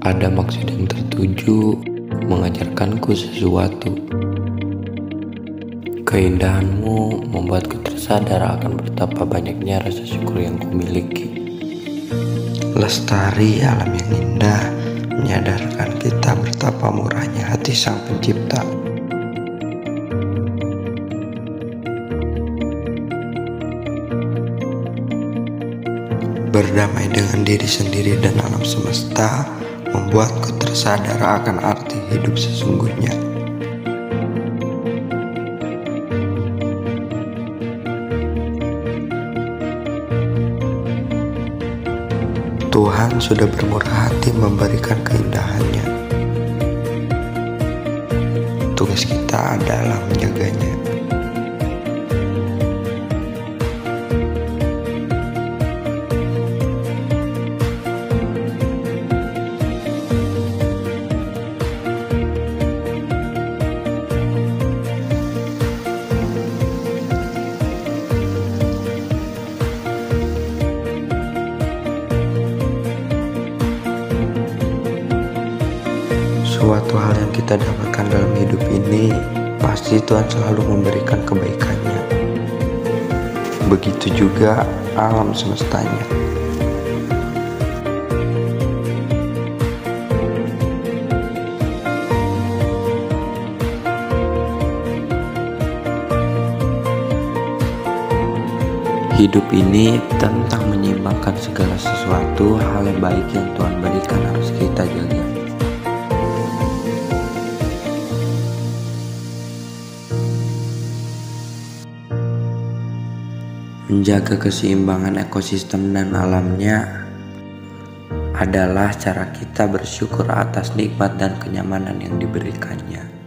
ada maksud yang tertuju mengajarkanku sesuatu. Keindahanmu membuatku tersadar akan betapa banyaknya rasa syukur yang kumiliki. Lestari alam yang indah menyadarkan kita betapa murahnya hati sang pencipta. Berdamai dengan diri sendiri dan alam semesta membuatku tersadar akan arti hidup sesungguhnya. Tuhan sudah bermurah hati memberikan keindahannya. Tugas kita adalah menjaganya. Suatu hal yang kita dapatkan dalam hidup ini pasti Tuhan selalu memberikan kebaikannya. Begitu juga alam semestanya. Hidup ini tentang menyeimbangkan segala sesuatu hal yang baik yang Tuhan berikan harus kita jaga. Menjaga keseimbangan ekosistem dan alamnya adalah cara kita bersyukur atas nikmat dan kenyamanan yang diberikannya.